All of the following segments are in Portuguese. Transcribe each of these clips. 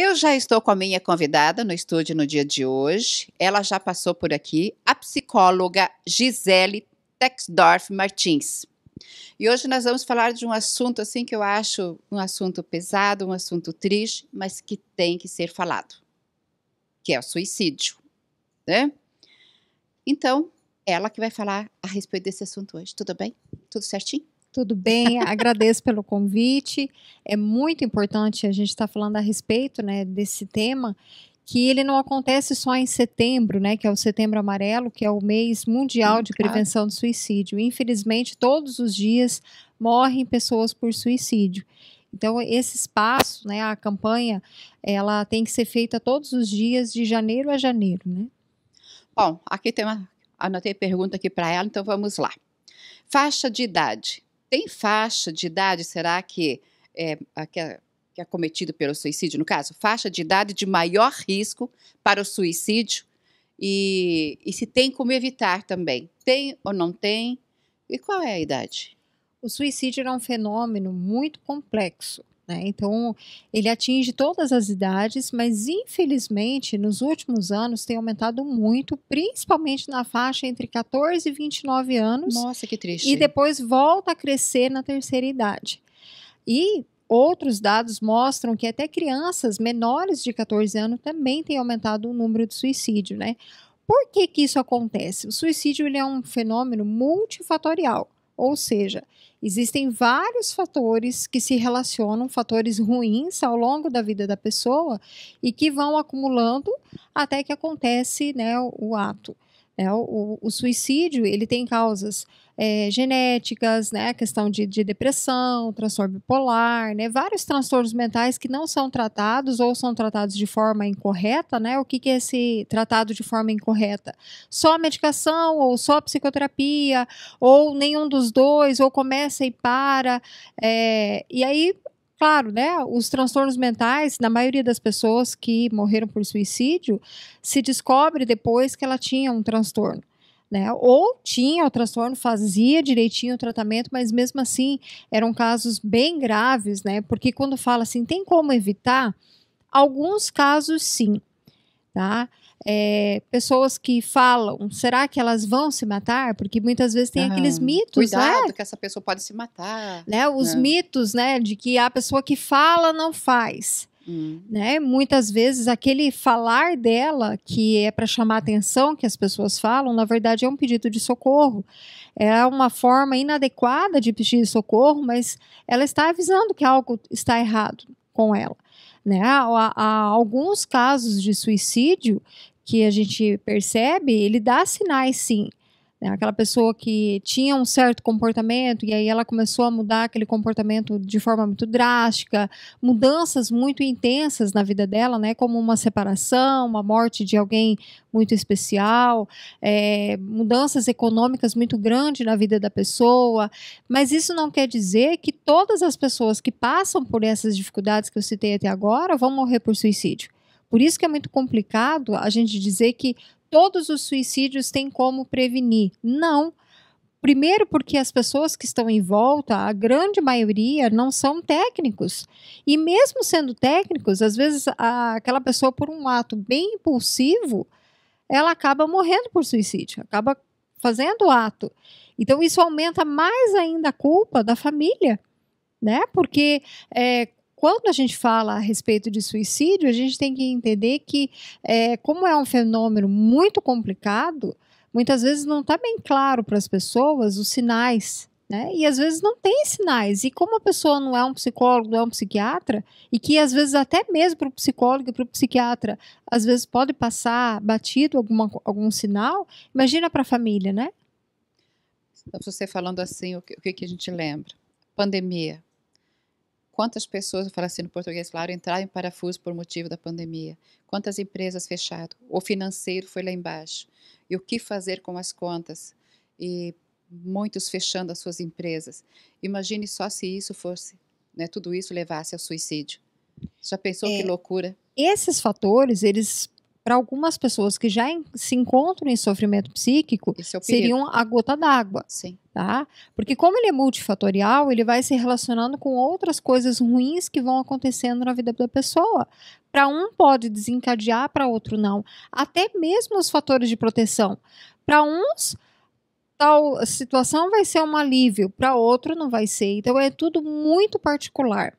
Eu já estou com a minha convidada no estúdio no dia de hoje. Ela já passou por aqui, a psicóloga Gisele Texdorf Martins. E hoje nós vamos falar de um assunto assim que eu acho um assunto pesado, um assunto triste, mas que tem que ser falado, que é o suicídio, né? Então, ela que vai falar a respeito desse assunto hoje. Tudo bem? Tudo certinho? Tudo bem, agradeço pelo convite. É muito importante a gente estar tá falando a respeito né, desse tema, que ele não acontece só em setembro, né, que é o setembro amarelo, que é o mês mundial de prevenção do suicídio. Infelizmente, todos os dias morrem pessoas por suicídio. Então, esse espaço, né, a campanha, ela tem que ser feita todos os dias, de janeiro a janeiro, né? Bom, aqui tem uma, anotei pergunta aqui para ela, então vamos lá. Faixa de idade. Tem faixa de idade, será que é, que é, que é cometido pelo suicídio, no caso? Faixa de idade de maior risco para o suicídio? E, e se tem como evitar também? Tem ou não tem? E qual é a idade? O suicídio é um fenômeno muito complexo. Né? Então, ele atinge todas as idades, mas infelizmente nos últimos anos tem aumentado muito, principalmente na faixa entre 14 e 29 anos. Nossa, que triste. E depois volta a crescer na terceira idade. E outros dados mostram que até crianças menores de 14 anos também têm aumentado o número de suicídio, né? Por que, que isso acontece? O suicídio ele é um fenômeno multifatorial. Ou seja, existem vários fatores que se relacionam, fatores ruins ao longo da vida da pessoa e que vão acumulando até que acontece né, o, o ato. Né? O, o, suicídio ele tem causas é, genéticas, né? questão de, de, depressão, transtorno bipolar, né? vários transtornos mentais que não são tratados ou são tratados de forma incorreta. Né? O que, que é esse tratado de forma incorreta? Só a medicação, ou só a psicoterapia, ou nenhum dos dois, ou começa e para. É, e aí claro, né, os transtornos mentais, na maioria das pessoas que morreram por suicídio, se descobre depois que ela tinha um transtorno. Né? Ou tinha o transtorno, fazia direitinho o tratamento, mas mesmo assim eram casos bem graves, né? Porque quando fala assim, tem como evitar? Alguns casos sim, tá? É, pessoas que falam, será que elas vão se matar? Porque muitas vezes tem aqueles mitos, né? Cuidado, né? que essa pessoa pode se matar. Né? Os é. mitos, né, de que a pessoa que fala não faz. Hum. Né? Muitas vezes aquele falar dela, que é para chamar atenção que as pessoas falam, na verdade é um pedido de socorro. É uma forma inadequada de pedir socorro, mas ela está avisando que algo está errado com ela. Né? Há, há alguns casos de suicídio que a gente percebe, ele dá sinais sim. Né? Aquela pessoa que tinha um certo comportamento e aí ela começou a mudar aquele comportamento de forma muito drástica, mudanças muito intensas na vida dela, né? Como uma separação, uma morte de alguém muito especial, é, mudanças econômicas muito grandes na vida da pessoa. Mas isso não quer dizer que todas as pessoas que passam por essas dificuldades que eu citei até agora vão morrer por suicídio. Por isso que é muito complicado a gente dizer que todos os suicídios têm como prevenir. Não. Primeiro, porque as pessoas que estão em volta, a grande maioria, não são técnicos. E mesmo sendo técnicos, às vezes a, aquela pessoa, por um ato bem impulsivo, ela acaba morrendo por suicídio, acaba fazendo o ato. Então, isso aumenta mais ainda a culpa da família, né? Porque é, quando a gente fala a respeito de suicídio, a gente tem que entender que, é, como é um fenômeno muito complicado, muitas vezes não está bem claro para as pessoas os sinais. Né? E às vezes não tem sinais. E como a pessoa não é um psicólogo, não é um psiquiatra, e que às vezes até mesmo para o psicólogo e para o psiquiatra, às vezes pode passar batido alguma, algum sinal, imagina para a família, né? Então, você falando assim, o que, o que a gente lembra? Pandemia Quantas pessoas, eu falo assim no português claro, entraram em parafuso por motivo da pandemia? Quantas empresas fecharam? O financeiro foi lá embaixo. E o que fazer com as contas? E muitos fechando as suas empresas. Imagine só se isso fosse, né, tudo isso levasse ao suicídio. Já pensou é, que loucura? Esses fatores, eles para algumas pessoas que já em, se encontram em sofrimento psíquico, é seriam a gota d'água. Sim. Tá? Porque como ele é multifatorial, ele vai se relacionando com outras coisas ruins que vão acontecendo na vida da pessoa. Para um pode desencadear, para outro não. Até mesmo os fatores de proteção. Para uns, tal situação vai ser um alívio, para outro não vai ser. Então é tudo muito particular.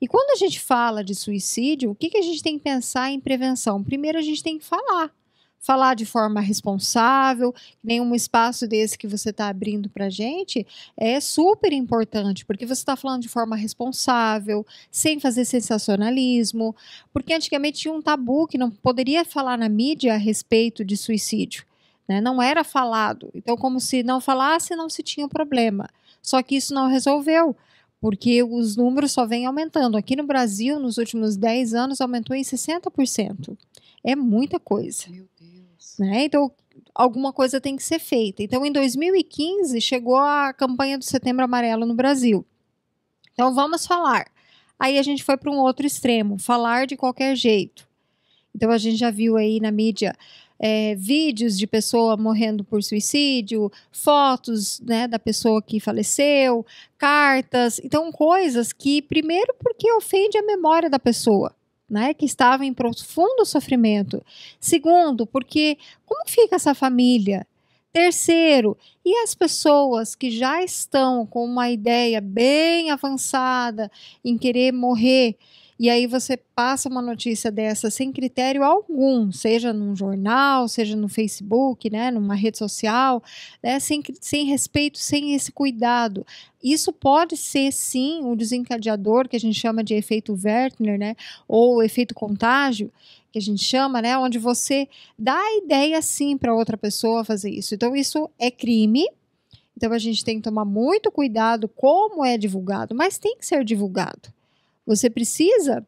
E quando a gente fala de suicídio, o que, que a gente tem que pensar em prevenção? Primeiro, a gente tem que falar falar de forma responsável, nenhum espaço desse que você está abrindo para gente é super importante, porque você está falando de forma responsável, sem fazer sensacionalismo, porque antigamente tinha um tabu que não poderia falar na mídia a respeito de suicídio. Né? Não era falado. Então, como se não falasse, não se tinha problema. Só que isso não resolveu porque os números só vêm aumentando. Aqui no Brasil, nos últimos 10 anos, aumentou em 60%. É muita coisa. Meu né? Então, alguma coisa tem que ser feita. Então, em 2015, chegou a campanha do Setembro Amarelo no Brasil. Então, vamos falar. Aí a gente foi para um outro extremo, falar de qualquer jeito. Então, a gente já viu aí na mídia é, vídeos de pessoa morrendo por suicídio, fotos né, da pessoa que faleceu, cartas. Então, coisas que, primeiro, porque ofende a memória da pessoa né, que estava em profundo sofrimento. Segundo, porque como fica essa família? Terceiro, e as pessoas que já estão com uma ideia bem avançada em querer morrer? E aí você passa uma notícia dessa sem critério algum, seja num jornal, seja no Facebook, né, numa rede social, né, sem, sem respeito, sem esse cuidado. Isso pode ser sim um desencadeador que a gente chama de efeito Wertner, né, ou efeito contágio, que a gente chama, né, onde você dá a ideia sim para outra pessoa fazer isso. Então isso é crime. Então a gente tem que tomar muito cuidado como é divulgado, mas tem que ser divulgado. Você precisa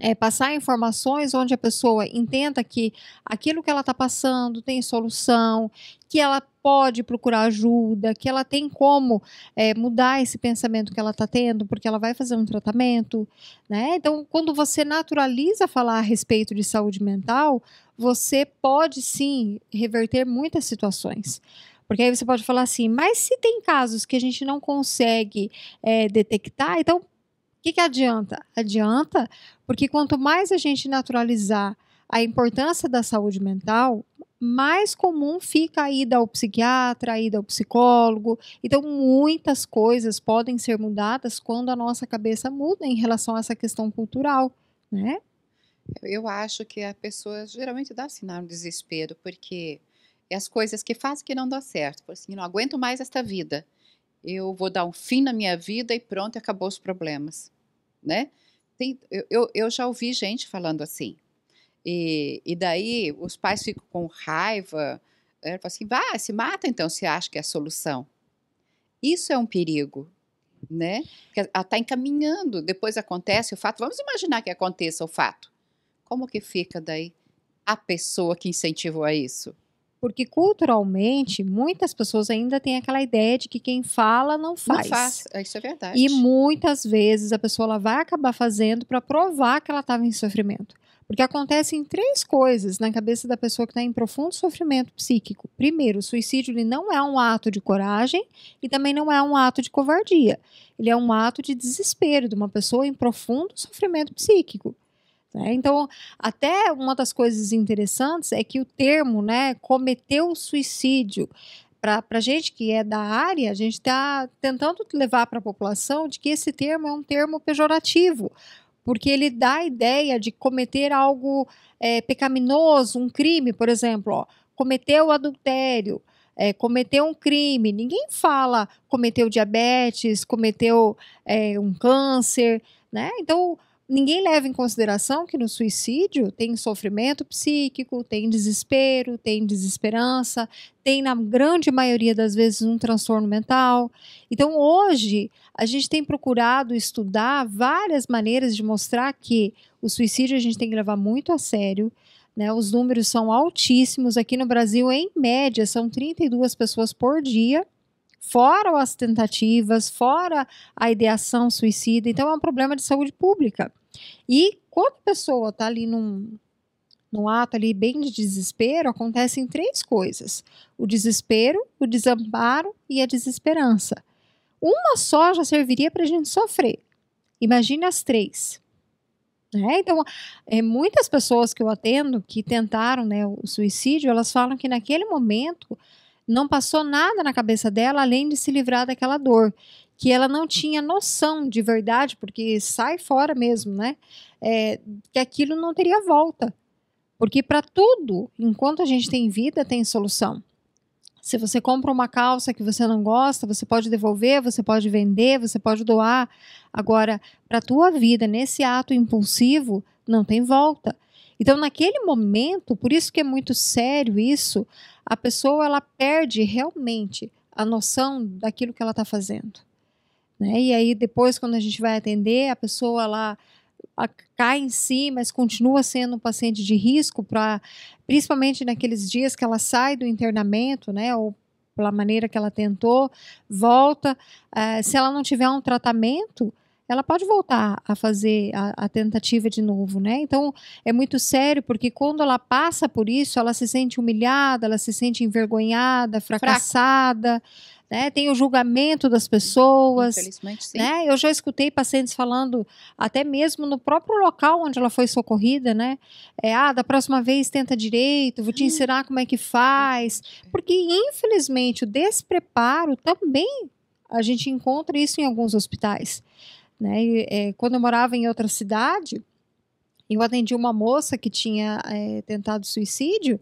é, passar informações onde a pessoa entenda que aquilo que ela está passando tem solução, que ela pode procurar ajuda, que ela tem como é, mudar esse pensamento que ela está tendo, porque ela vai fazer um tratamento, né? Então, quando você naturaliza falar a respeito de saúde mental, você pode sim reverter muitas situações. Porque aí você pode falar assim, mas se tem casos que a gente não consegue é, detectar, então que, que adianta? Adianta porque quanto mais a gente naturalizar a importância da saúde mental, mais comum fica a ida ao psiquiatra, a ida ao psicólogo. Então, muitas coisas podem ser mudadas quando a nossa cabeça muda em relação a essa questão cultural, né? Eu acho que a pessoa geralmente dá sinal de desespero, porque é as coisas que fazem que não dá certo. Assim, não aguento mais esta vida. Eu vou dar um fim na minha vida e pronto, acabou os problemas né? Tem, eu, eu já ouvi gente falando assim. E, e daí os pais ficam com raiva, é, assim, vá, se mata então, se acha que é a solução. Isso é um perigo, né? Porque está encaminhando, depois acontece o fato, vamos imaginar que aconteça o fato. Como que fica daí a pessoa que incentivou a isso? Porque culturalmente, muitas pessoas ainda têm aquela ideia de que quem fala não faz. Não faz, isso é verdade. E muitas vezes a pessoa ela vai acabar fazendo para provar que ela estava em sofrimento. Porque acontecem três coisas na cabeça da pessoa que está em profundo sofrimento psíquico. Primeiro, o suicídio ele não é um ato de coragem e também não é um ato de covardia. Ele é um ato de desespero de uma pessoa em profundo sofrimento psíquico. Né? Então, até uma das coisas interessantes é que o termo, né, cometeu suicídio, para a gente que é da área, a gente está tentando levar para a população de que esse termo é um termo pejorativo, porque ele dá a ideia de cometer algo é, pecaminoso, um crime, por exemplo, ó, cometeu adultério, é, cometeu um crime. Ninguém fala cometeu diabetes, cometeu é, um câncer, né? Então ninguém leva em consideração que no suicídio tem sofrimento psíquico, tem desespero, tem desesperança, tem na grande maioria das vezes um transtorno mental. Então hoje a gente tem procurado estudar várias maneiras de mostrar que o suicídio a gente tem que levar muito a sério. Né, os números são altíssimos. Aqui no Brasil, em média, são 32 pessoas por dia fora as tentativas, fora a ideação suicida. Então, é um problema de saúde pública. E quando a pessoa está ali num, no ato ali bem de desespero, acontecem três coisas: o desespero, o desamparo e a desesperança. Uma só já serviria para a gente sofrer. Imagine as três. Né? Então, é, muitas pessoas que eu atendo que tentaram né, o suicídio, elas falam que naquele momento não passou nada na cabeça dela além de se livrar daquela dor, que ela não tinha noção de verdade, porque sai fora mesmo, né? É, que aquilo não teria volta. Porque para tudo, enquanto a gente tem vida, tem solução. Se você compra uma calça que você não gosta, você pode devolver, você pode vender, você pode doar. Agora, para a tua vida, nesse ato impulsivo, não tem volta. Então, naquele momento, por isso que é muito sério isso, a pessoa ela perde realmente a noção daquilo que ela está fazendo. Né? E aí, depois, quando a gente vai atender, a pessoa ela cai em si, mas continua sendo um paciente de risco para, principalmente naqueles dias que ela sai do internamento, né, ou pela maneira que ela tentou, volta. Uh, se ela não tiver um tratamento, ela pode voltar a fazer a, a, tentativa de novo, né? Então é muito sério porque quando ela passa por isso, ela se sente humilhada, ela se sente envergonhada, fracassada. Fraco né? Tem o julgamento das pessoas. Infelizmente, sim. Né? Eu já escutei pacientes falando, até mesmo no próprio local onde ela foi socorrida, né? É, ah, da próxima vez tenta direito, vou te ensinar como é que faz. Porque, infelizmente, o despreparo também a gente encontra isso em alguns hospitais. Né? E, é, quando eu morava em outra cidade, eu atendi uma moça que tinha é, tentado suicídio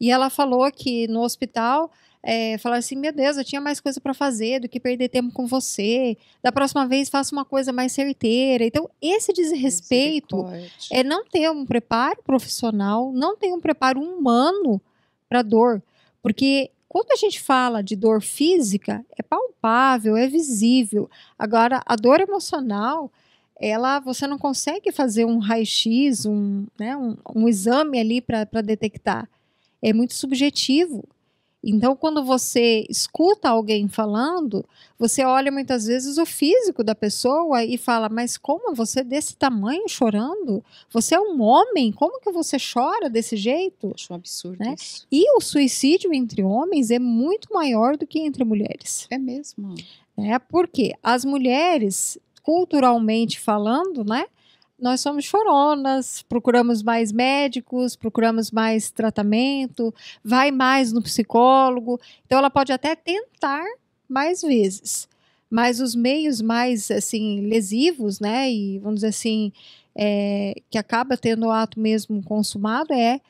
e ela falou que no hospital é, falar assim: meu Deus, eu tinha mais coisa para fazer do que perder tempo com você. Da próxima vez, faça uma coisa mais certeira. Então, esse desrespeito é não ter um preparo profissional, não ter um preparo humano para dor. Porque quando a gente fala de dor física, é palpável, é visível. Agora, a dor emocional, ela você não consegue fazer um raio-x, um, né, um, um exame ali para detectar. É muito subjetivo. Então, quando você escuta alguém falando, você olha muitas vezes o físico da pessoa e fala: Mas como você é desse tamanho chorando? Você é um homem? Como que você chora desse jeito? Acho um absurdo né? isso. E o suicídio entre homens é muito maior do que entre mulheres. É mesmo. É porque as mulheres, culturalmente falando, né? Nós somos choronas, procuramos mais médicos, procuramos mais tratamento, vai mais no psicólogo. Então ela pode até tentar mais vezes, mas os meios mais assim lesivos, né, e vamos dizer assim, é, que acaba tendo o ato mesmo consumado é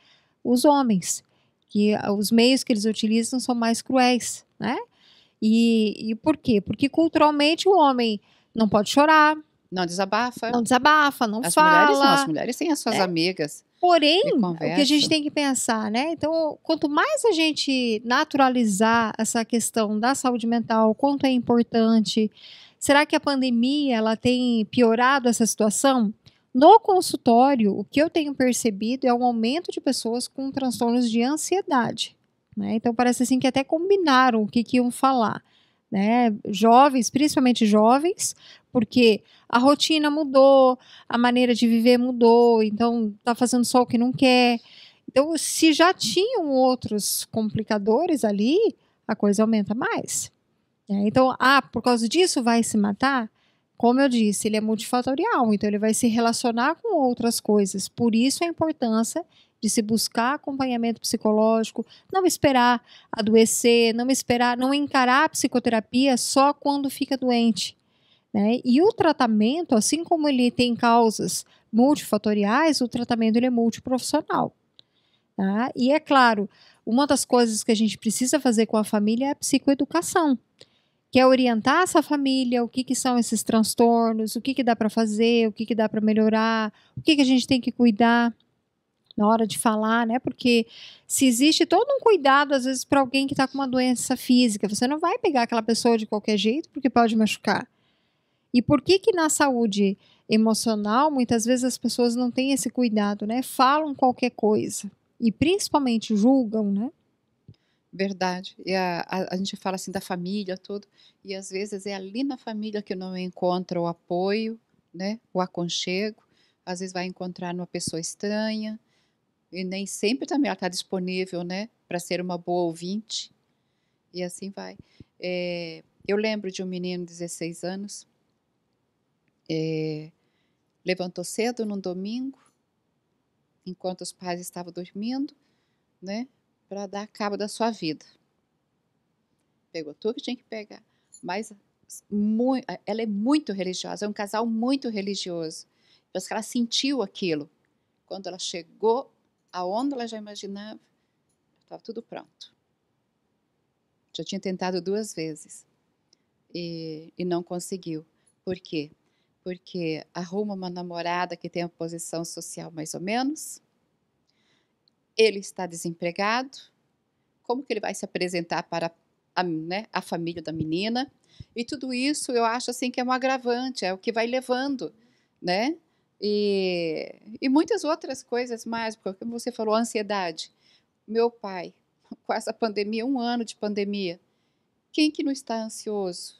os homens, que os meios que eles utilizam são mais cruéis, né? E, e por quê? Porque culturalmente o homem não pode chorar, não desabafa. Não desabafa, não as fala. Mulheres não, as mulheres têm as suas é. amigas. Porém, o que a gente tem que pensar, né? Então, quanto mais a gente naturalizar essa questão da saúde mental, quanto é importante, será que a pandemia ela tem piorado essa situação? No consultório, o que eu tenho percebido é um aumento de pessoas com transtornos de ansiedade. Né? Então, parece assim que até combinaram o que, que iam falar né? Jovens, principalmente jovens, porque a rotina mudou, a maneira de viver mudou, então tá fazendo só o que não quer. Então, se já tinham outros complicadores ali, a coisa aumenta mais. Né? Então, ah, por causa disso vai se matar? Como eu disse, ele é multifatorial, então ele vai se relacionar com outras coisas. Por isso a importância de se buscar acompanhamento psicológico, não esperar adoecer, não esperar, não encarar a psicoterapia só quando fica doente. Né? E o tratamento, assim como ele tem causas multifatoriais, o tratamento ele é multiprofissional. Tá? E é claro, uma das coisas que a gente precisa fazer com a família é a psicoeducação, que é orientar essa família, o que, que são esses transtornos, o que, que dá para fazer, o que, que dá para melhorar, o que, que a gente tem que cuidar na hora de falar, né? Porque se existe todo um cuidado, às vezes, para alguém que está com uma doença física, você não vai pegar aquela pessoa de qualquer jeito, porque pode machucar. E por que que na saúde emocional, muitas vezes as pessoas não têm esse cuidado, né? Falam qualquer coisa. E principalmente julgam, né? Verdade. E a, a, a, gente fala assim da família, tudo. E às vezes é ali na família que não encontra o apoio, né? O aconchego. Às vezes vai encontrar numa pessoa estranha, E nem sempre também ela está disponível, né? Para ser uma boa ouvinte. E assim vai. É, eu lembro de um menino de 16 anos, é, levantou cedo num domingo, enquanto os pais estavam dormindo, né? Para dar cabo da sua vida. Pegou tudo que tinha que pegar. Mas muito, ela é muito religiosa, é um casal muito religioso. Parece que ela sentiu aquilo. Quando ela chegou aonde ela já imaginava, estava tudo pronto. Já tinha tentado duas vezes e, e não conseguiu. Por quê? Porque arruma uma namorada que tem a posição social mais ou menos, ele está desempregado, como que ele vai se apresentar para a, né, a família da menina? E tudo isso eu acho assim que é um agravante, é o que vai levando, né? E, e muitas outras coisas mais, porque você falou, ansiedade. Meu pai, com essa pandemia, um ano de pandemia, quem que não está ansioso?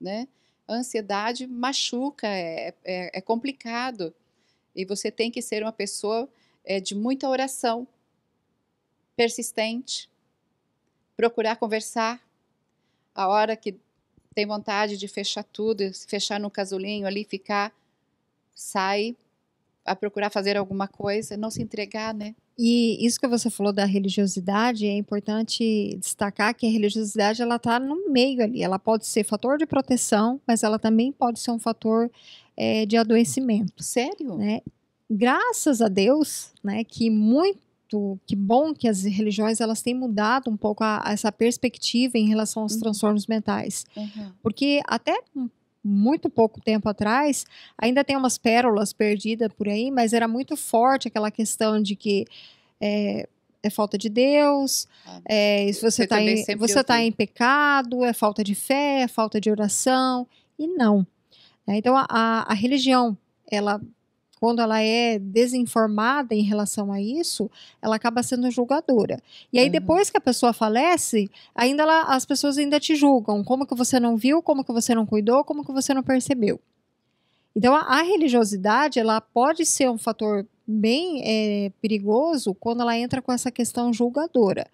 Né? A ansiedade machuca, é, é, é complicado. E você tem que ser uma pessoa é, de muita oração, persistente, procurar conversar. A hora que tem vontade de fechar tudo, fechar no casulinho ali, ficar sai a procurar fazer alguma coisa, não se entregar, né? E isso que você falou da religiosidade, é importante destacar que a religiosidade ela está no meio ali. Ela pode ser fator de proteção, mas ela também pode ser um fator é, de adoecimento. Sério? Né? Graças a Deus, né, que muito que bom que as religiões elas têm mudado um pouco a, a essa perspectiva em relação aos uhum. transtornos mentais, uhum. porque até muito pouco tempo atrás, ainda tem umas pérolas perdidas por aí, mas era muito forte aquela questão de que é, é falta de Deus, ah, é, se você está em, você tá em pecado, é falta de fé, é falta de oração, e não. Né? Então, a, a religião, ela quando ela é desinformada em relação a isso, ela acaba sendo julgadora. E aí, uhum. depois que a pessoa falece, ainda ela, as pessoas ainda te julgam. Como que você não viu, como que você não cuidou, como que você não percebeu. Então, a, a religiosidade, ela pode ser um fator bem é, perigoso quando ela entra com essa questão julgadora.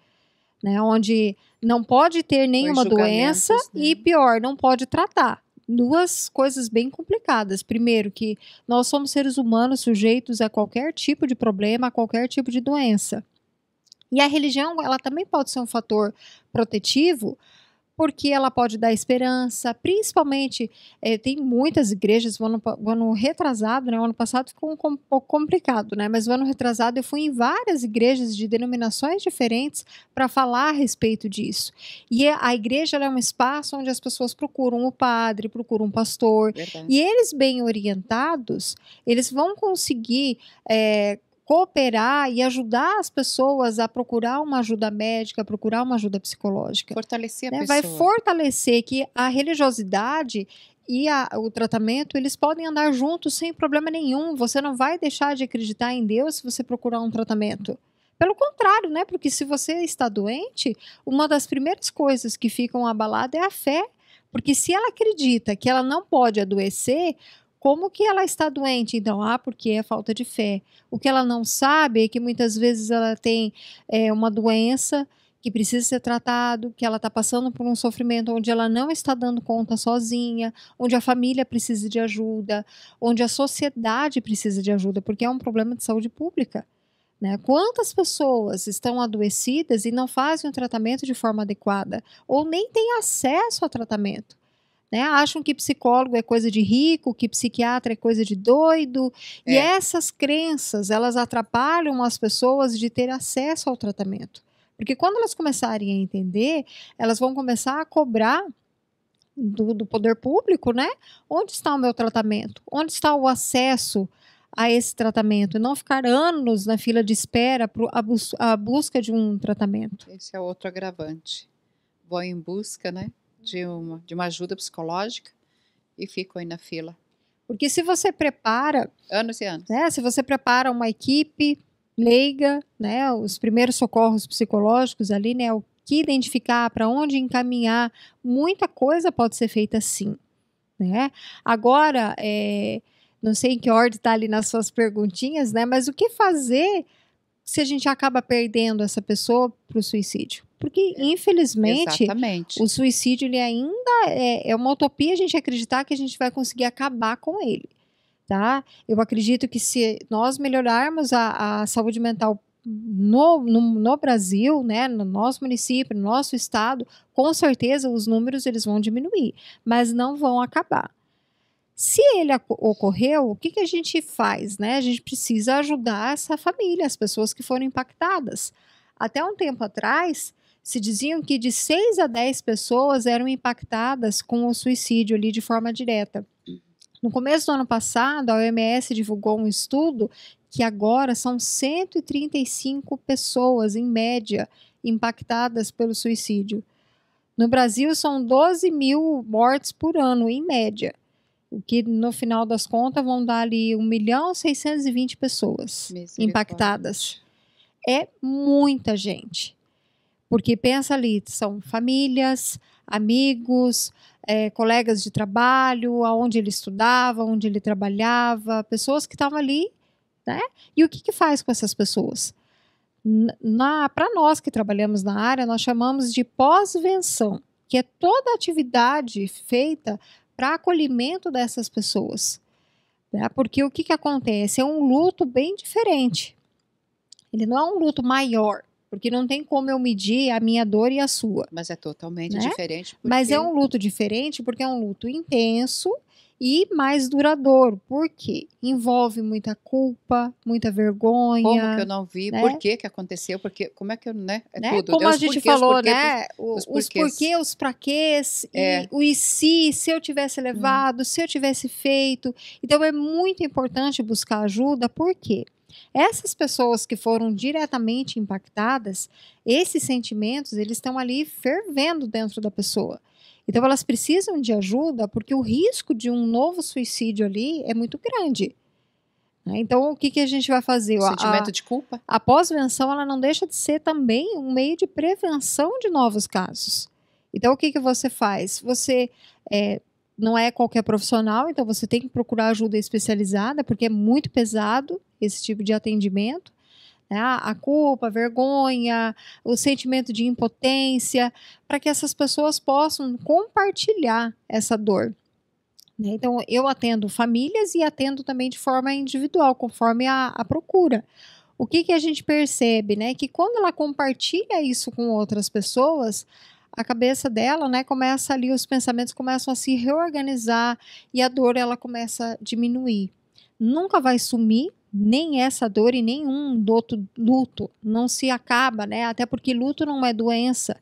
Né, onde não pode ter nenhuma doença né? e pior, não pode tratar duas coisas bem complicadas. Primeiro, que nós somos seres humanos sujeitos a qualquer tipo de problema, a qualquer tipo de doença. E a religião, ela também pode ser um fator protetivo, porque ela pode dar esperança, principalmente é, tem muitas igrejas, o ano, o ano retrasado, né, o ano passado ficou um, um, pouco complicado, né, mas o ano retrasado eu fui em várias igrejas de denominações diferentes para falar a respeito disso. E a igreja é um espaço onde as pessoas procuram o padre, procuram um pastor, Verdade. e eles bem orientados, eles vão conseguir é, cooperar e ajudar as pessoas a procurar uma ajuda médica, procurar uma ajuda psicológica. Fortalecer a né? pessoa. Vai fortalecer que a religiosidade e a, o tratamento, eles podem andar juntos sem problema nenhum. Você não vai deixar de acreditar em Deus se você procurar um tratamento. Pelo contrário, né? Porque se você está doente, uma das primeiras coisas que ficam abaladas é a fé. Porque se ela acredita que ela não pode adoecer, como que ela está doente? Então, ah, porque é falta de fé. O que ela não sabe é que muitas vezes ela tem é, uma doença que precisa ser tratado, que ela está passando por um sofrimento onde ela não está dando conta sozinha, onde a família precisa de ajuda, onde a sociedade precisa de ajuda, porque é um problema de saúde pública. Né? Quantas pessoas estão adoecidas e não fazem o tratamento de forma adequada, ou nem têm acesso ao tratamento? Né? Acham que psicólogo é coisa de rico, que psiquiatra é coisa de doido. É. E essas crenças, elas atrapalham as pessoas de ter acesso ao tratamento. Porque quando elas começarem a entender, elas vão começar a cobrar do, do poder público, né? Onde está o meu tratamento? Onde está o acesso a esse tratamento? E não ficar anos na fila de espera para a, bus a busca de um tratamento. Esse é outro agravante. Vou em busca, né? De uma, de uma ajuda psicológica e ficam aí na fila. Porque se você prepara. Anos e anos. Né, se você prepara uma equipe leiga, né, os primeiros socorros psicológicos ali, né, o que identificar, para onde encaminhar, muita coisa pode ser feita assim. Né? Agora, é, não sei em que ordem está ali nas suas perguntinhas, né, mas o que fazer se a gente acaba perdendo essa pessoa para o suicídio? Porque, infelizmente, Exatamente. o suicídio ele ainda é, é uma utopia a gente acreditar que a gente vai conseguir acabar com ele. Tá? Eu acredito que se nós melhorarmos a, a saúde mental no, no, no, Brasil, né, no nosso município, no nosso estado, com certeza os números eles vão diminuir, mas não vão acabar. Se ele ocorreu, o que, que a gente faz? Né? A gente precisa ajudar essa família, as pessoas que foram impactadas. Até um tempo atrás, se diziam que de 6 a 10 pessoas eram impactadas com o suicídio ali de forma direta. No começo do ano passado, a OMS divulgou um estudo que agora são 135 pessoas, em média, impactadas pelo suicídio. No Brasil, são 12 mil mortes por ano, em média. O que, no final das contas, vão dar ali 1 milhão 620 pessoas impactadas. É muita gente. Porque pensa ali, são famílias, amigos, é, colegas de trabalho, aonde ele estudava, onde ele trabalhava, pessoas que estavam ali, né? E o que, que faz com essas pessoas? Para nós que trabalhamos na área, nós chamamos de pós-venção, que é toda atividade feita para acolhimento dessas pessoas. Né? Porque o que, que acontece? É um luto bem diferente. Ele não é um luto maior, porque não tem como eu medir a minha dor e a sua. Mas é totalmente né? diferente. Porque... Mas é um luto diferente porque é um luto intenso e mais duradouro, porque envolve muita culpa, muita vergonha. Como que eu não vi? Né? Por que que aconteceu? Porque como é que eu, né? É né? tudo. Como Deus, a gente porquês, falou, porquê, né? Os, os porquê, os praquês, é. e o e se, se eu tivesse hum. levado, hum. se eu tivesse feito. Então é muito importante buscar ajuda, por quê? Essas pessoas que foram diretamente impactadas, esses sentimentos, eles estão ali fervendo dentro da pessoa. Então elas precisam de ajuda porque o risco de um novo suicídio ali é muito grande. Né? Então o que, que a gente vai fazer? O sentimento a, de culpa. A pós-venção ela não deixa de ser também um meio de prevenção de novos casos. Então o que, que você faz? Você é, não é qualquer profissional, então você tem que procurar ajuda especializada, porque é muito pesado esse tipo de atendimento. Né? A culpa, a vergonha, o sentimento de impotência, para que essas pessoas possam compartilhar essa dor. Né? Então, eu atendo famílias e atendo também de forma individual, conforme a, a procura. O que, que a gente percebe, né? Que quando ela compartilha isso com outras pessoas, a cabeça dela, né, começa ali, os pensamentos começam a se reorganizar e a dor ela começa a diminuir. Nunca vai sumir, nem essa dor e nenhum outro luto não se acaba, né? Até porque luto não é doença.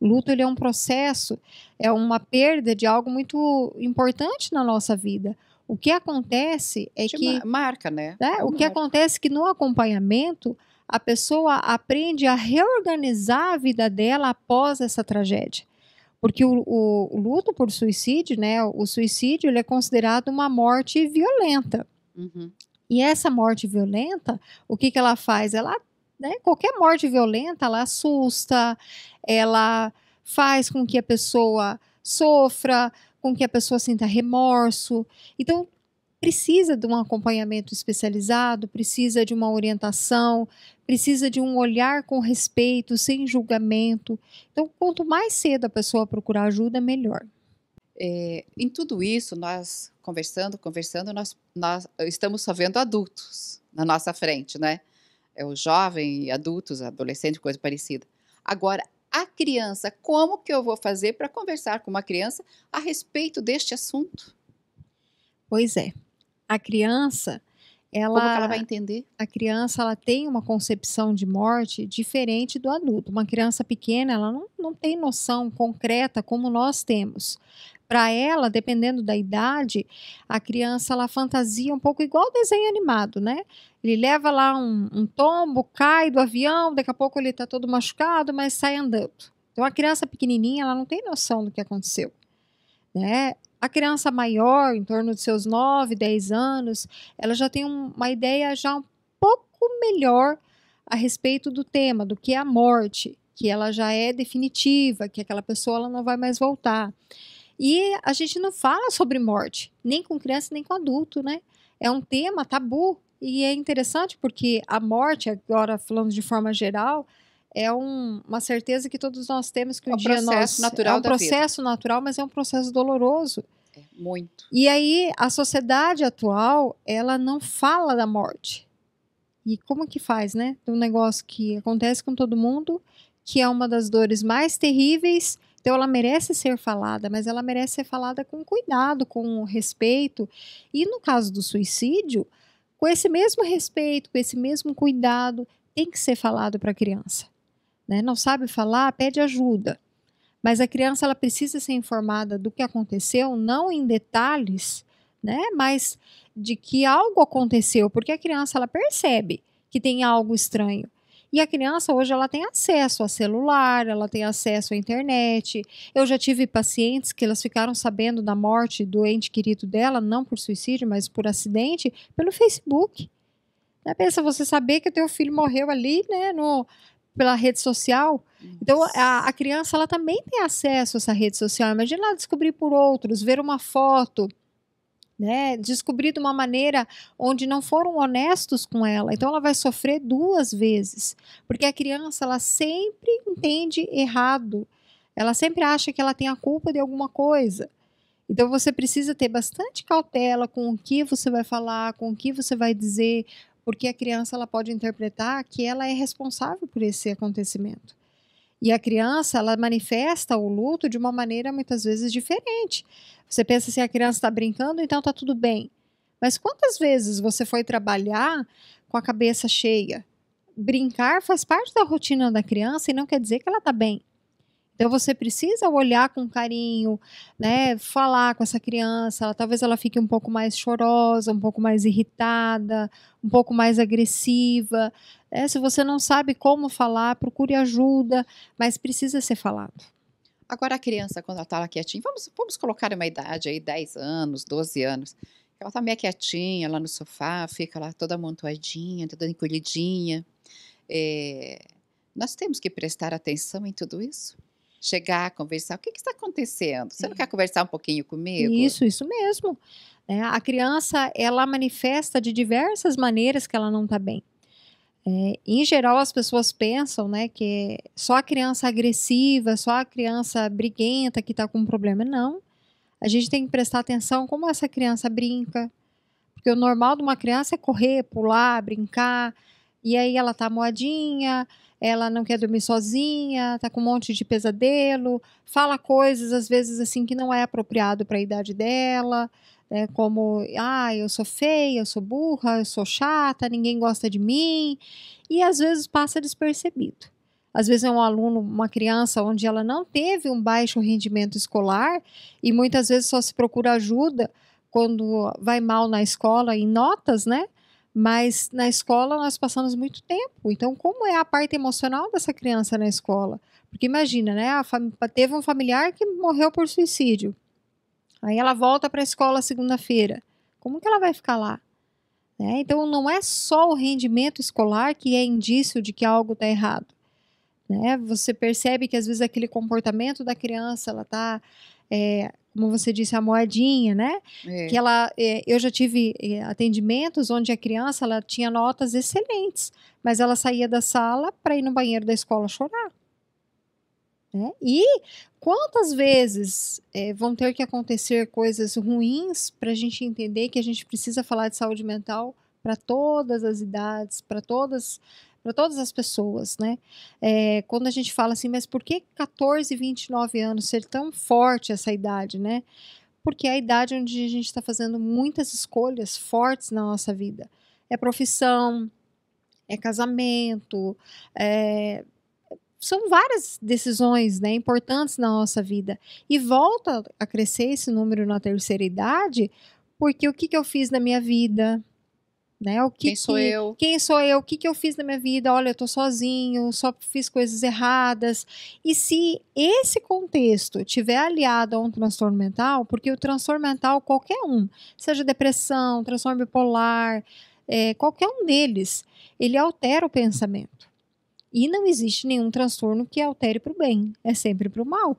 Luto ele é um processo, é uma perda de algo muito importante na nossa vida. O que acontece é que marca, né? né? o que acontece é que no acompanhamento a pessoa aprende a reorganizar a vida dela após essa tragédia. Porque o, o, o luto por suicídio, né, o suicídio, ele é considerado uma morte violenta. Uhum. E essa morte violenta, o que, que ela faz? Ela, né, qualquer morte violenta, ela assusta, ela faz com que a pessoa sofra, com que a pessoa sinta remorso. Então, precisa de um acompanhamento especializado, precisa de uma orientação, precisa de um olhar com respeito, sem julgamento. Então, quanto mais cedo a pessoa procurar ajuda, melhor. É, em tudo isso, nós conversando, conversando, nós, nós estamos só vendo adultos na nossa frente, né? É o jovem, adultos, adolescente, coisa parecida. Agora, a criança, como que eu vou fazer para conversar com uma criança a respeito deste assunto? Pois é. A criança, ela, Como ela vai entender? A criança ela tem uma concepção de morte diferente do adulto. Uma criança pequena ela não, não tem noção concreta como nós temos. Para ela, dependendo da idade, a criança ela fantasia um pouco igual desenho animado, né? Ele leva lá um, um tombo, cai do avião, daqui a pouco ele está todo machucado, mas sai andando. Então a criança pequenininha ela não tem noção do que aconteceu. Né? A criança maior, em torno de seus 9, 10 anos, ela já tem uma ideia já um pouco melhor a respeito do tema, do que é a morte, que ela já é definitiva, que aquela pessoa ela não vai mais voltar. E a gente não fala sobre morte, nem com criança, nem com adulto, né? É um tema tabu E é interessante porque a morte, agora falando de forma geral, é um, uma certeza que todos nós temos que um, É um dia processo nós natural é um da vida. processo natural, mas é um processo doloroso. É, muito. E aí a sociedade atual, ela não fala da morte. E como que faz, né? Um negócio que acontece com todo mundo, que é uma das dores mais terríveis, então ela merece ser falada, mas ela merece ser falada com cuidado, com respeito. E no caso do suicídio, com esse mesmo respeito, com esse mesmo cuidado, tem que ser falado para a criança. Né? Não sabe falar, pede ajuda. Mas a criança ela precisa ser informada do que aconteceu, não em detalhes, né? Mas de que algo aconteceu, porque a criança ela percebe que tem algo estranho. E a criança hoje ela tem acesso a celular, ela tem acesso à internet. Eu já tive pacientes que elas ficaram sabendo da morte do ente querido dela, não por suicídio, mas por acidente, pelo Facebook. Né? Pensa você saber que o teu filho morreu ali, né, no, pela rede social. Então, a, a, criança ela também tem acesso a essa rede social. Imagina ela descobrir por outros, ver uma foto, né? Descobrir de uma maneira onde não foram honestos com ela. Então, ela vai sofrer duas vezes, porque a criança ela sempre entende errado. Ela sempre acha que ela tem a culpa de alguma coisa. Então você precisa ter bastante cautela com o que você vai falar, com o que você vai dizer, porque a criança ela pode interpretar que ela é responsável por esse acontecimento. E a criança, ela manifesta o luto de uma maneira muitas vezes diferente. Você pensa se a criança está brincando, então está tudo bem. Mas quantas vezes você foi trabalhar com a cabeça cheia? Brincar faz parte da rotina da criança e não quer dizer que ela está bem. Então você precisa olhar com carinho, né, falar com essa criança, ela, talvez ela fique um pouco mais chorosa, um pouco mais irritada, um pouco mais agressiva. Né? Se você não sabe como falar, procure ajuda, mas precisa ser falado. Agora a criança, quando ela está quietinha, vamos, vamos colocar uma idade aí, 10 anos, 12 anos, ela está meio quietinha lá no sofá, fica lá toda amontoadinha, toda encolhidinha. É, nós temos que prestar atenção em tudo isso? Chegar, conversar. O que, que está acontecendo? Você não quer conversar um pouquinho comigo? Isso, isso mesmo. É, a criança, ela manifesta de diversas maneiras que ela não está bem. É, em geral, as pessoas pensam né, que só a criança agressiva, só a criança briguenta que está com um problema. Não. A gente tem que prestar atenção como essa criança brinca. Porque o normal de uma criança é correr, pular, brincar. E aí ela tá moadinha, ela não quer dormir sozinha, tá com um monte de pesadelo, fala coisas às vezes assim que não é apropriado para a idade dela, né, como ah, eu sou feia, eu sou burra, eu sou chata, ninguém gosta de mim, e às vezes passa despercebido. Às vezes é um aluno, uma criança onde ela não teve um baixo rendimento escolar e muitas vezes só se procura ajuda quando vai mal na escola em notas, né? Mas na escola nós passamos muito tempo. Então, como é a parte emocional dessa criança na escola? Porque imagina, né? teve um familiar que morreu por suicídio. Aí ela volta para a escola segunda-feira. Como que ela vai ficar lá? Né? Então, não é só o rendimento escolar que é indício de que algo está errado. Né? Você percebe que às vezes aquele comportamento da criança, ela está é, como você disse, a moedinha, né? É. Que ela, é, eu já tive é, atendimentos onde a criança ela tinha notas excelentes, mas ela saía da sala para ir no banheiro da escola chorar. Né? E quantas vezes é, vão ter que acontecer coisas ruins para a gente entender que a gente precisa falar de saúde mental para todas as idades, para todas para todas as pessoas, né? É, quando a gente fala assim, mas por que 14, 29 anos ser tão forte essa idade, né? Porque é a idade onde a gente está fazendo muitas escolhas fortes na nossa vida. É profissão, é casamento, é, são várias decisões né, importantes na nossa vida. E volta a crescer esse número na terceira idade, porque o que, que eu fiz na minha vida? Né? O que quem sou que, eu? Quem sou eu? O que, que eu fiz na minha vida? Olha, eu tô sozinho, só fiz coisas erradas. E se esse contexto tiver aliado a um transtorno mental, porque o transtorno mental, qualquer um, seja depressão, transtorno bipolar, é, qualquer um deles, ele altera o pensamento. E não existe nenhum transtorno que altere para o bem, é sempre para o mal.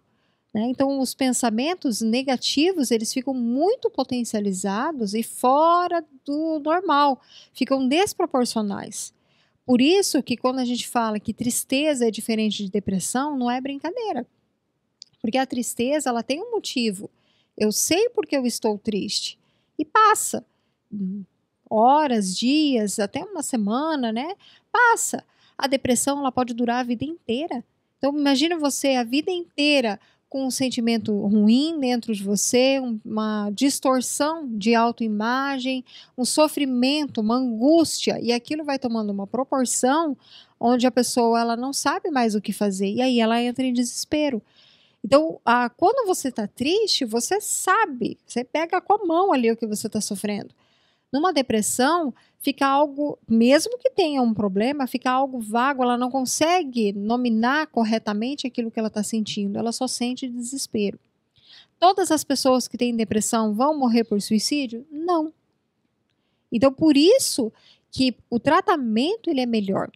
Né? Então, os pensamentos negativos eles ficam muito potencializados e fora do normal, ficam desproporcionais. Por isso que quando a gente fala que tristeza é diferente de depressão, não é brincadeira. Porque a tristeza ela tem um motivo. Eu sei porque eu estou triste e passa horas, dias, até uma semana, né? Passa. A depressão ela pode durar a vida inteira. Então imagina você a vida inteira com um sentimento ruim dentro de você, uma distorção de autoimagem, um sofrimento, uma angústia, e aquilo vai tomando uma proporção onde a pessoa ela não sabe mais o que fazer, e aí ela entra em desespero. Então, a, quando você está triste, você sabe, você pega com a mão ali o que você está sofrendo. Numa depressão, fica algo, mesmo que tenha um problema, fica algo vago, ela não consegue nominar corretamente aquilo que ela está sentindo, ela só sente desespero. Todas as pessoas que têm depressão vão morrer por suicídio? Não. Então, por isso que o tratamento ele é melhor.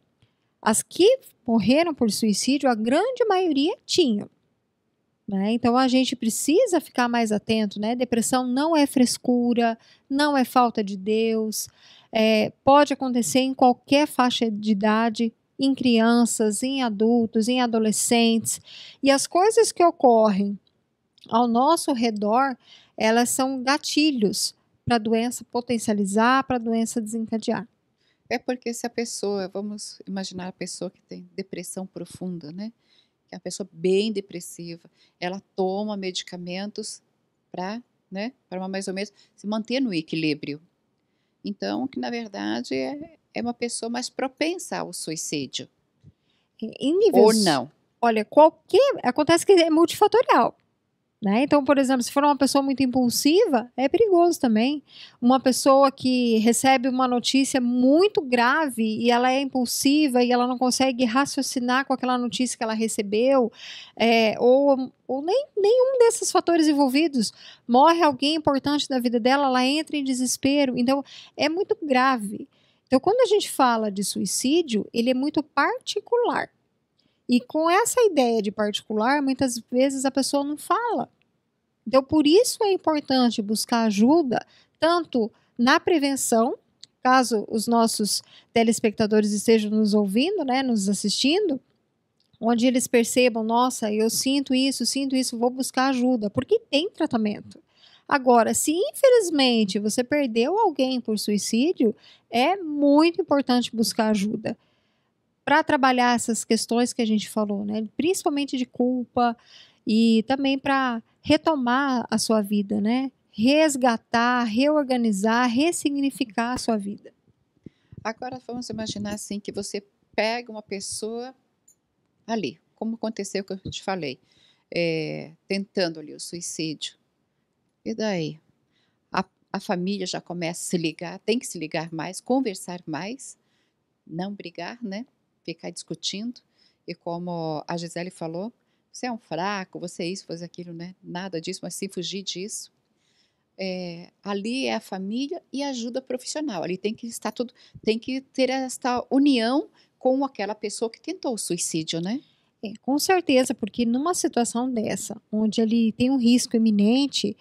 As que morreram por suicídio, a grande maioria tinham. Né? Então a gente precisa ficar mais atento, né? Depressão não é frescura, não é falta de Deus, é, pode acontecer em qualquer faixa de idade, em crianças, em adultos, em adolescentes. E as coisas que ocorrem ao nosso redor, elas são gatilhos para a doença potencializar, para a doença desencadear. É porque se a pessoa, vamos imaginar a pessoa que tem depressão profunda, né? É uma pessoa bem depressiva, ela toma medicamentos para, né, para mais ou menos se manter no equilíbrio. Então, que na verdade é, é uma pessoa mais propensa ao suicídio. Em níveis, Ou não. Olha, qualquer. Acontece que é multifatorial. Né? Então, por exemplo, se for uma pessoa muito impulsiva, é perigoso também. Uma pessoa que recebe uma notícia muito grave e ela é impulsiva e ela não consegue raciocinar com aquela notícia que ela recebeu, é, ou, ou nem, nenhum desses fatores envolvidos, morre alguém importante da vida dela, ela entra em desespero. Então, é muito grave. Então, quando a gente fala de suicídio, ele é muito particular. E com essa ideia de particular, muitas vezes a pessoa não fala. Então, por isso é importante buscar ajuda, tanto na prevenção, caso os nossos telespectadores estejam nos ouvindo, né, nos assistindo, onde eles percebam, nossa, eu sinto isso, sinto isso, vou buscar ajuda, porque tem tratamento. Agora, se infelizmente você perdeu alguém por suicídio, é muito importante buscar ajuda para trabalhar essas questões que a gente falou, né? Principalmente de culpa e também para retomar a sua vida, né? Resgatar, reorganizar, ressignificar a sua vida. Agora vamos imaginar assim que você pega uma pessoa ali, como aconteceu que eu te falei, é, tentando ali o suicídio. E daí? A, a família já começa a se ligar, tem que se ligar mais, conversar mais, não brigar, né? Ficar discutindo. E como a Gisele falou, você é um fraco, você é isso, você é aquilo, né? Nada disso, mas sim fugir disso. É, ali é a família e ajuda profissional. Ali tem que estar tudo, tem que ter esta união com aquela pessoa que tentou o suicídio, né? É, com certeza, porque numa situação dessa, onde ele tem um risco iminente,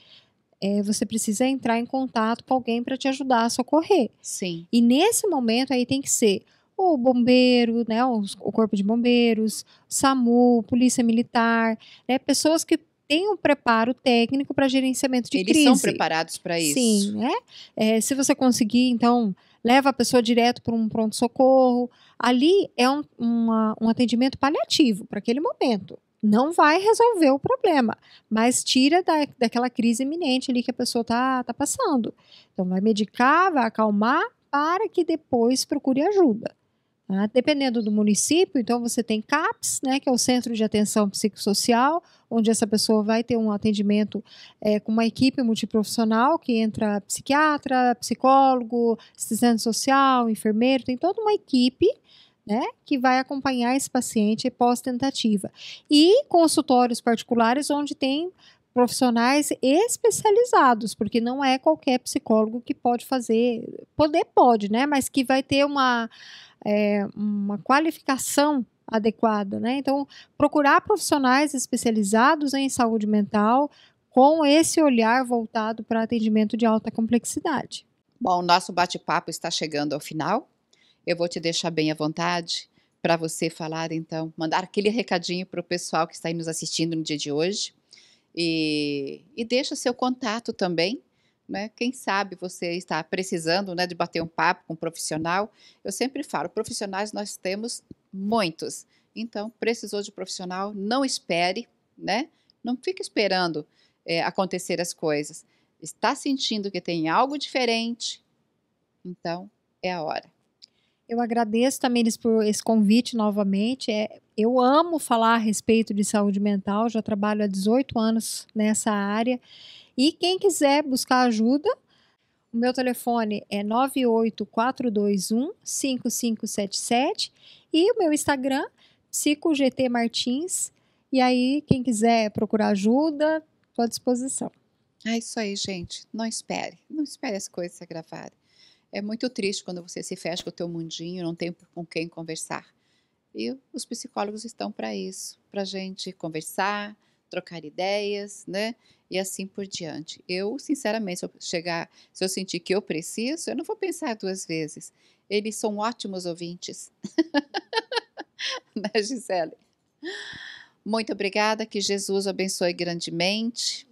é, você precisa entrar em contato com alguém para te ajudar a socorrer. Sim. E nesse momento aí tem que ser o bombeiro, né, o, o corpo de bombeiros, SAMU, polícia militar, né, pessoas que têm um preparo técnico para gerenciamento de Eles crise. são preparados para isso. Sim, né? É, se você conseguir, então, leva a pessoa direto para um pronto-socorro. Ali é um, uma, um atendimento paliativo para aquele momento. Não vai resolver o problema, mas tira da, daquela crise iminente ali que a pessoa está tá passando. Então, vai medicar, vai acalmar para que depois procure ajuda. Tá? Dependendo do município, então você tem CAPS, né, que é o Centro de Atenção Psicossocial, onde essa pessoa vai ter um atendimento é, com uma equipe multiprofissional, que entra psiquiatra, psicólogo, assistente social, enfermeiro, tem toda uma equipe né, que vai acompanhar esse paciente pós-tentativa. E consultórios particulares, onde tem profissionais especializados, porque não é qualquer psicólogo que pode fazer, poder pode, né, mas que vai ter uma é, uma qualificação adequada, né? Então, procurar profissionais especializados em saúde mental com esse olhar voltado para atendimento de alta complexidade. Bom, nosso bate-papo está chegando ao final. Eu vou te deixar bem à vontade para você falar, então, mandar aquele recadinho para o pessoal que está aí nos assistindo no dia de hoje. E, e deixa seu contato também, né? Quem sabe você está precisando né, de bater um papo com um profissional. Eu sempre falo, profissionais nós temos muitos. Então, precisou de profissional, não espere, né? Não fique esperando é, acontecer as coisas. Está sentindo que tem algo diferente, então é a hora. Eu agradeço, Tamires, por esse convite novamente. É, eu amo falar a respeito de saúde mental, já trabalho há 18 anos nessa área. E quem quiser buscar ajuda, o meu telefone é 98421 5577 e o meu Instagram, psicogtmartins. E aí, quem quiser procurar ajuda, estou à disposição. É isso aí, gente. Não espere. Não espere as coisas se agravarem. É muito triste quando você se fecha com o teu mundinho, não tem com quem conversar. E os psicólogos estão para isso, para gente conversar, trocar ideias, né? E assim por diante. Eu, sinceramente, se eu chegar, se eu sentir que eu preciso, eu não vou pensar duas vezes. Eles são ótimos ouvintes. né, Gisele? Muito obrigada, que Jesus abençoe grandemente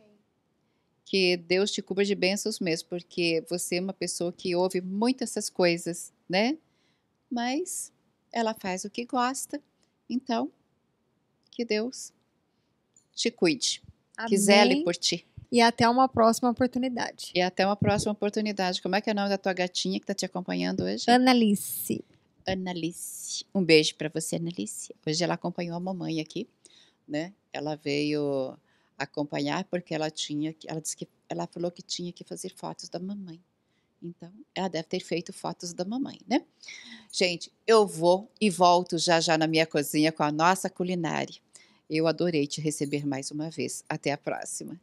que Deus te cubra de bênçãos mesmo, porque você é uma pessoa que ouve muito essas coisas, né? Mas ela faz o que gosta, então que Deus te cuide, Amém. que zele por ti. E até uma próxima oportunidade. E até uma próxima oportunidade. Como é que é o nome da tua gatinha que está te acompanhando hoje? Analice. Analice. Um beijo para você, Analice. Hoje ela acompanhou a mamãe aqui, né? Ela veio acompanhar porque ela tinha, ela disse que ela falou que tinha que fazer fotos da mamãe. Então, ela deve ter feito fotos da mamãe, né? Gente, eu vou e volto já já na minha cozinha com a nossa culinária. Eu adorei te receber mais uma vez. Até a próxima.